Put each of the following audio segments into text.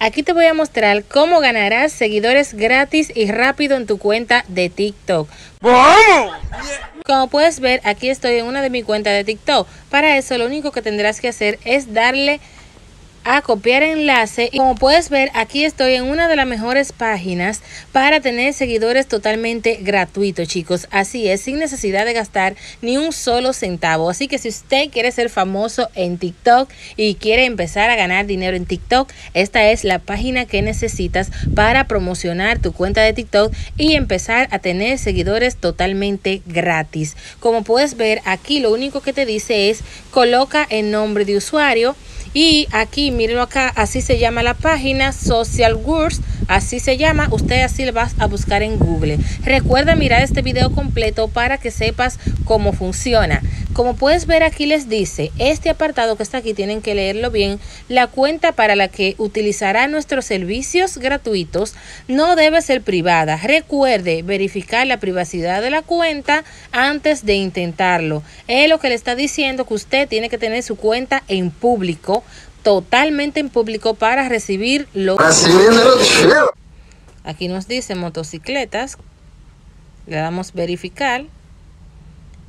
Aquí te voy a mostrar cómo ganarás seguidores gratis y rápido en tu cuenta de TikTok. ¡Vamos! Como puedes ver, aquí estoy en una de mi cuentas de TikTok. Para eso lo único que tendrás que hacer es darle a copiar enlace. Y como puedes ver aquí estoy en una de las mejores páginas para tener seguidores totalmente gratuitos chicos. Así es sin necesidad de gastar ni un solo centavo. Así que si usted quiere ser famoso en TikTok y quiere empezar a ganar dinero en TikTok esta es la página que necesitas para promocionar tu cuenta de TikTok y empezar a tener seguidores totalmente gratis. Como puedes ver aquí lo único que te dice es coloca el nombre de usuario y aquí, mírenlo acá, así se llama la página, Social Wars, así se llama. Usted así le vas a buscar en Google. Recuerda mirar este video completo para que sepas cómo funciona. Como puedes ver aquí les dice, este apartado que está aquí tienen que leerlo bien, la cuenta para la que utilizará nuestros servicios gratuitos no debe ser privada. Recuerde verificar la privacidad de la cuenta antes de intentarlo. Es lo que le está diciendo que usted tiene que tener su cuenta en público, totalmente en público para recibir los... Aquí nos dice motocicletas. Le damos verificar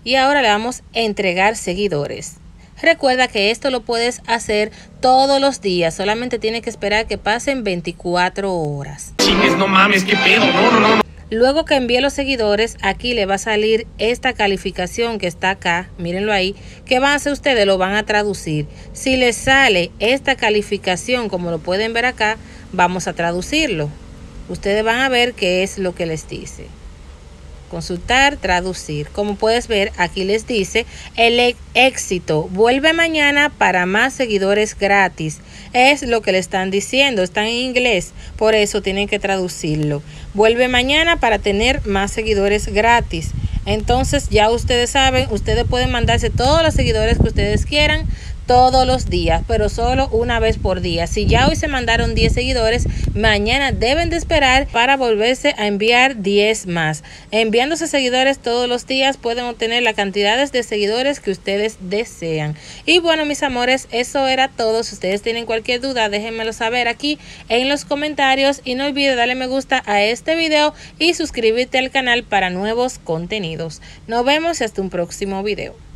y ahora le damos entregar seguidores. Recuerda que esto lo puedes hacer todos los días, solamente tienes que esperar que pasen 24 horas. no mames, qué pedo, no, no, no. Luego que envíe los seguidores, aquí le va a salir esta calificación que está acá, mírenlo ahí, ¿qué van a hacer ustedes? Lo van a traducir. Si les sale esta calificación, como lo pueden ver acá, vamos a traducirlo. Ustedes van a ver qué es lo que les dice consultar, traducir. Como puedes ver, aquí les dice el éxito. Vuelve mañana para más seguidores gratis. Es lo que le están diciendo. Está en inglés. Por eso tienen que traducirlo. Vuelve mañana para tener más seguidores gratis. Entonces ya ustedes saben, ustedes pueden mandarse todos los seguidores que ustedes quieran todos los días, pero solo una vez por día. Si ya hoy se mandaron 10 seguidores, mañana deben de esperar para volverse a enviar 10 más. Enviándose seguidores todos los días pueden obtener las cantidades de seguidores que ustedes desean. Y bueno, mis amores, eso era todo. Si ustedes tienen cualquier duda, déjenmelo saber aquí en los comentarios y no olviden darle me gusta a este video y suscribirte al canal para nuevos contenidos. Nos vemos hasta un próximo video.